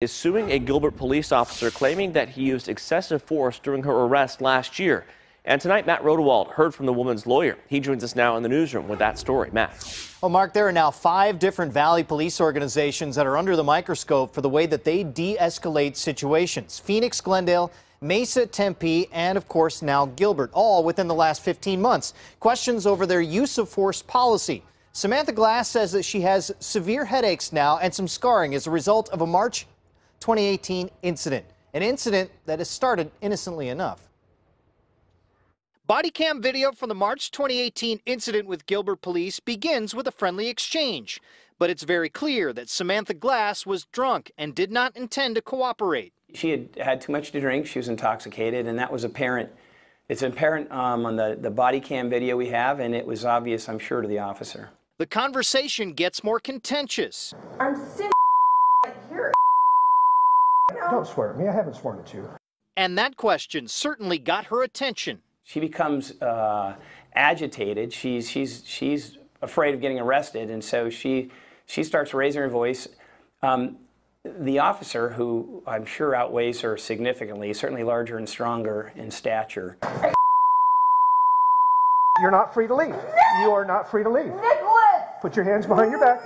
is suing a Gilbert police officer claiming that he used excessive force during her arrest last year. And tonight, Matt Rodewald heard from the woman's lawyer. He joins us now in the newsroom with that story. Matt. Well, Mark, there are now five different Valley police organizations that are under the microscope for the way that they de escalate situations Phoenix, Glendale, Mesa, Tempe, and of course now Gilbert, all within the last 15 months. Questions over their use of force policy. Samantha Glass says that she has severe headaches now and some scarring as a result of a March 2018 incident, an incident that has started innocently enough. Body cam video from the March 2018 incident with Gilbert Police begins with a friendly exchange, but it's very clear that Samantha Glass was drunk and did not intend to cooperate. She had had too much to drink, she was intoxicated, and that was apparent. It's apparent um, on the, the body cam video we have, and it was obvious, I'm sure, to the officer. The conversation gets more contentious. I'm sick here. Don't swear at me. I haven't sworn at you. And that question certainly got her attention. She becomes uh, agitated. She's, she's, she's afraid of getting arrested, and so she, she starts raising her voice. Um, the officer, who I'm sure outweighs her significantly, certainly larger and stronger in stature. You're not free to leave. You are not free to leave. Nicholas! Put your hands behind your back.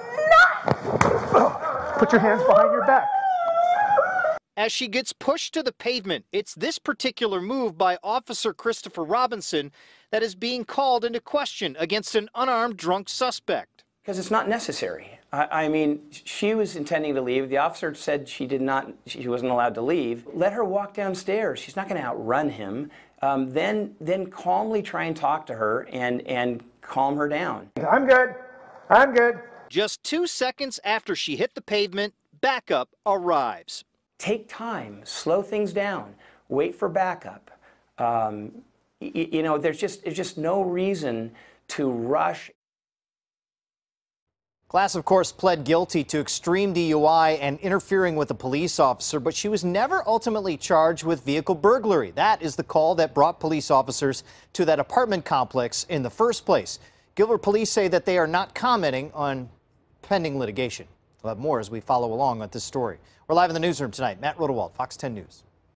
Put your hands behind your back. As she gets pushed to the pavement, it's this particular move by Officer Christopher Robinson that is being called into question against an unarmed drunk suspect. Because it's not necessary. I, I, mean, she was intending to leave. The officer said she did not, she wasn't allowed to leave. Let her walk downstairs. She's not going to outrun him. Um, then, then calmly try and talk to her and, and calm her down. I'm good. I'm good. Just two seconds after she hit the pavement, backup arrives. Take time, slow things down, wait for backup. Um, you know, there's just, there's just no reason to rush. Glass, of course, pled guilty to extreme DUI and interfering with a police officer, but she was never ultimately charged with vehicle burglary. That is the call that brought police officers to that apartment complex in the first place. Gilbert police say that they are not commenting on pending litigation. We'll have more as we follow along with this story. We're live in the newsroom tonight. Matt Rodewald, Fox 10 News.